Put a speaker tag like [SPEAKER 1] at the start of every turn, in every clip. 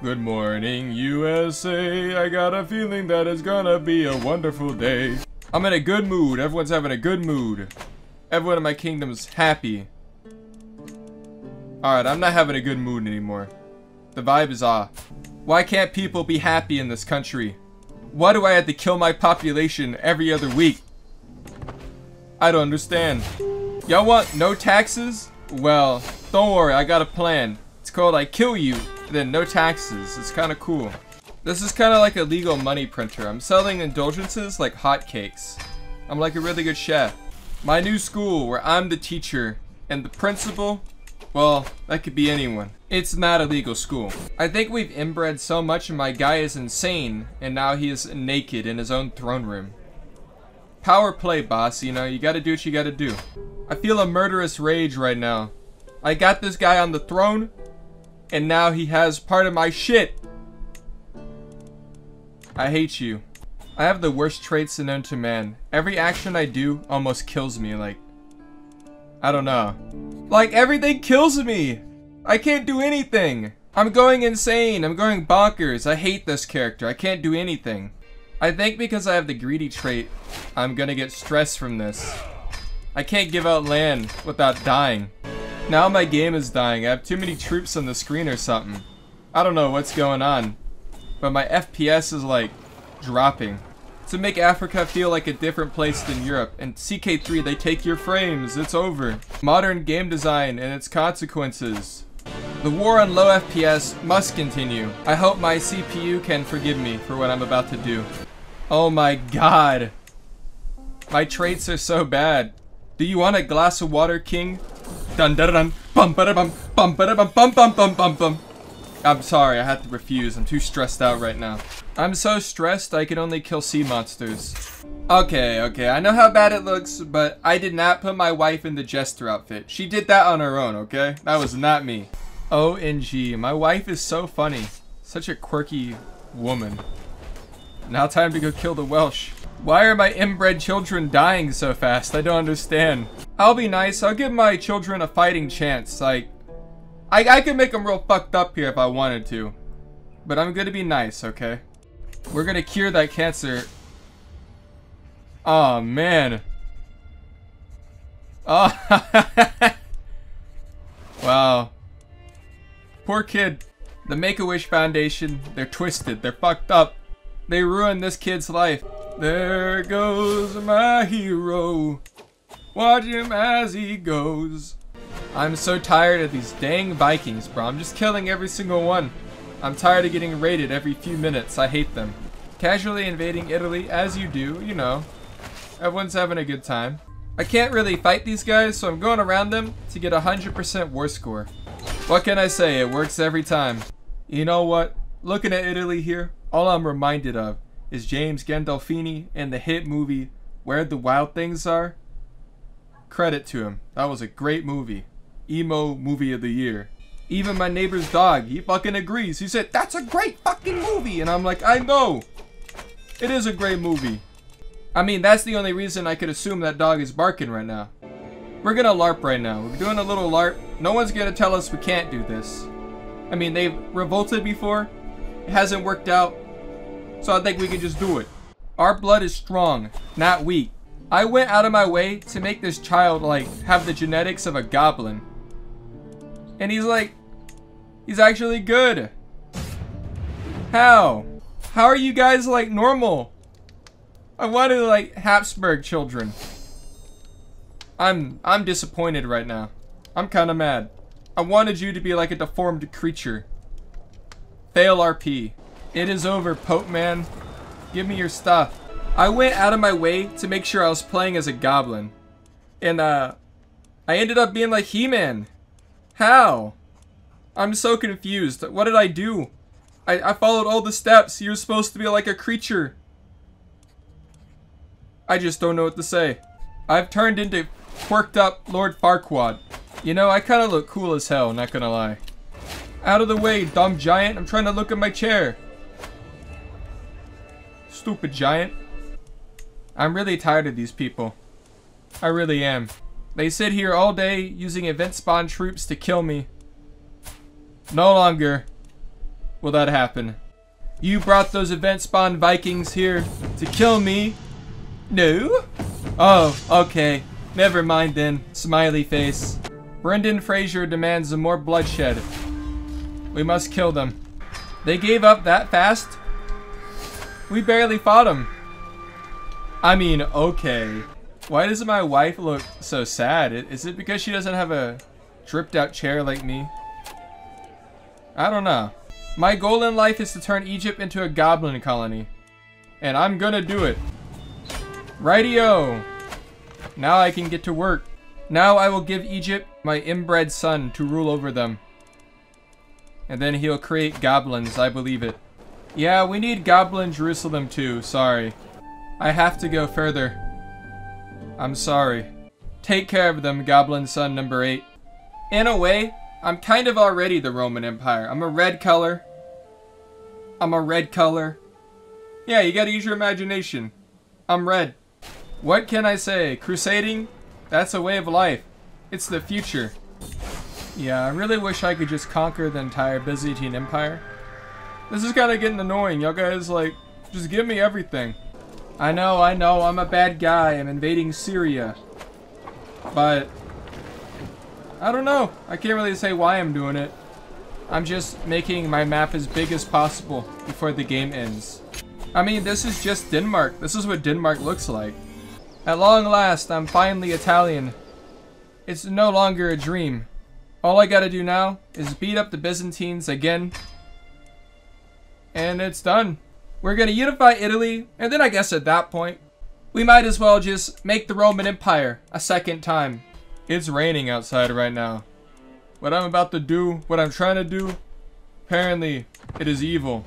[SPEAKER 1] Good morning, USA. I got a feeling that it's gonna be a wonderful day. I'm in a good mood. Everyone's having a good mood. Everyone in my kingdom's happy. Alright, I'm not having a good mood anymore. The vibe is off. Why can't people be happy in this country? Why do I have to kill my population every other week? I don't understand. Y'all want no taxes? Well, don't worry, I got a plan. It's called I Kill You, then no taxes. It's kind of cool. This is kind of like a legal money printer. I'm selling indulgences like hotcakes. I'm like a really good chef. My new school where I'm the teacher and the principal, well, that could be anyone. It's not a legal school. I think we've inbred so much and my guy is insane and now he is naked in his own throne room. Power play, boss, you know, you gotta do what you gotta do. I feel a murderous rage right now. I got this guy on the throne, and now he has part of my shit. I hate you. I have the worst traits known to man. Every action I do almost kills me, like... I don't know. Like, everything kills me! I can't do anything! I'm going insane! I'm going bonkers! I hate this character. I can't do anything. I think because I have the greedy trait, I'm gonna get stressed from this. I can't give out land without dying. Now my game is dying. I have too many troops on the screen or something. I don't know what's going on. But my FPS is like dropping. To make Africa feel like a different place than Europe. And CK3, they take your frames. It's over. Modern game design and its consequences. The war on low FPS must continue. I hope my CPU can forgive me for what I'm about to do. Oh my god. My traits are so bad. Do you want a glass of water, King? Dun dun dun bum ba bum bum ba bum bum bum bum bum bum. I'm sorry, I had to refuse. I'm too stressed out right now. I'm so stressed I can only kill sea monsters. Okay, okay, I know how bad it looks, but I did not put my wife in the jester outfit. She did that on her own, okay? That was not me. OMG, my wife is so funny. Such a quirky woman. Now time to go kill the Welsh. Why are my inbred children dying so fast? I don't understand. I'll be nice. I'll give my children a fighting chance. Like, I, I could make them real fucked up here if I wanted to. But I'm gonna be nice, okay? We're gonna cure that cancer. Oh, man. Oh. wow. Poor kid. The Make-A-Wish Foundation, they're twisted. They're fucked up. They ruined this kid's life. There goes my hero. Watch him as he goes. I'm so tired of these dang Vikings, bro. I'm just killing every single one. I'm tired of getting raided every few minutes. I hate them. Casually invading Italy, as you do, you know. Everyone's having a good time. I can't really fight these guys, so I'm going around them to get a 100% war score. What can I say? It works every time. You know what? Looking at Italy here, all I'm reminded of is James Gandolfini in the hit movie Where the Wild Things Are. Credit to him. That was a great movie. Emo movie of the year. Even my neighbor's dog, he fucking agrees. He said, that's a great fucking movie. And I'm like, I know. It is a great movie. I mean, that's the only reason I could assume that dog is barking right now. We're gonna LARP right now. We're doing a little LARP. No one's gonna tell us we can't do this. I mean, they've revolted before. Hasn't worked out. So I think we can just do it. Our blood is strong, not weak. I went out of my way to make this child, like, have the genetics of a goblin. And he's like, he's actually good. How? How are you guys, like, normal? I wanted, like, Habsburg children. I'm, I'm disappointed right now. I'm kind of mad. I wanted you to be like a deformed creature. Fail RP. It is over, Pope Man. Give me your stuff. I went out of my way to make sure I was playing as a goblin. And, uh, I ended up being like He-Man. How? I'm so confused. What did I do? I, I followed all the steps. You're supposed to be like a creature. I just don't know what to say. I've turned into quirked up Lord Farquaad. You know, I kind of look cool as hell, not gonna lie. Out of the way, dumb giant. I'm trying to look at my chair. Stupid giant. I'm really tired of these people. I really am. They sit here all day using event spawn troops to kill me. No longer. will that happen. You brought those event spawn Vikings here to kill me? No? Oh, okay. Never mind then. Smiley face. Brendan Fraser demands more bloodshed. We must kill them. They gave up that fast? We barely fought them. I mean, okay. Why does my wife look so sad? Is it because she doesn't have a dripped out chair like me? I don't know. My goal in life is to turn Egypt into a goblin colony. And I'm gonna do it. Rightio! Now I can get to work. Now I will give Egypt my inbred son to rule over them. And then he'll create goblins, I believe it. Yeah, we need Goblin Jerusalem too, sorry. I have to go further. I'm sorry. Take care of them, Goblin Son number 8. In a way, I'm kind of already the Roman Empire. I'm a red color. I'm a red color. Yeah, you gotta use your imagination. I'm red. What can I say? Crusading? That's a way of life. It's the future. Yeah, I really wish I could just conquer the entire Byzantine Empire. This is kind of getting annoying. Y'all guys, like, just give me everything. I know, I know, I'm a bad guy. I'm invading Syria. But, I don't know. I can't really say why I'm doing it. I'm just making my map as big as possible before the game ends. I mean, this is just Denmark. This is what Denmark looks like. At long last, I'm finally Italian. It's no longer a dream. All I gotta do now is beat up the Byzantines again. And it's done. We're to unify Italy, and then I guess at that point, we might as well just make the Roman Empire a second time. It's raining outside right now. What I'm about to do, what I'm trying to do, apparently it is evil.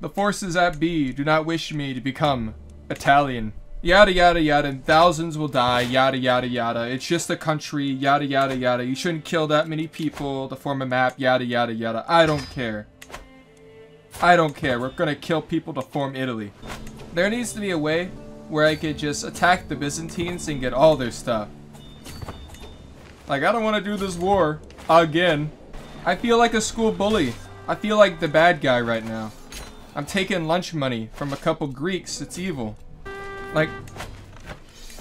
[SPEAKER 1] The forces at B do not wish me to become Italian. Yada yada yada, and thousands will die, yada yada yada. It's just a country, yada yada yada. You shouldn't kill that many people to form a map, yada yada yada. I don't care. I don't care. We're gonna kill people to form Italy. There needs to be a way where I could just attack the Byzantines and get all their stuff. Like, I don't want to do this war again. I feel like a school bully. I feel like the bad guy right now. I'm taking lunch money from a couple Greeks. It's evil. Like,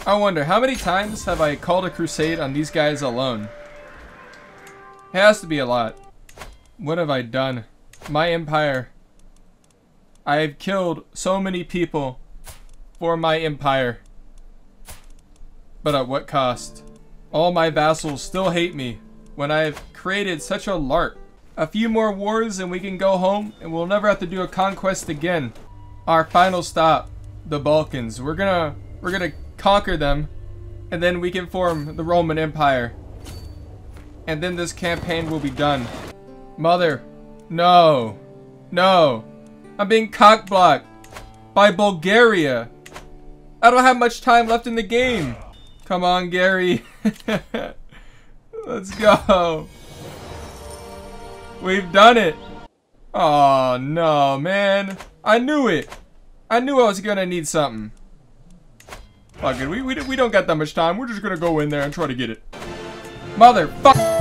[SPEAKER 1] I wonder, how many times have I called a crusade on these guys alone? It has to be a lot. What have I done? My empire I have killed so many people for my empire. But at what cost? All my vassals still hate me when I have created such a lark. A few more wars and we can go home and we'll never have to do a conquest again. Our final stop, the Balkans. We're gonna we're gonna conquer them and then we can form the Roman Empire. And then this campaign will be done. Mother, no, no. I'm being cockblocked by Bulgaria. I don't have much time left in the game. Come on, Gary. Let's go. We've done it. Oh, no, man. I knew it. I knew I was to need something. Fuck it. We, we, we don't got that much time. We're just to go in there and try to get it. Motherfucker.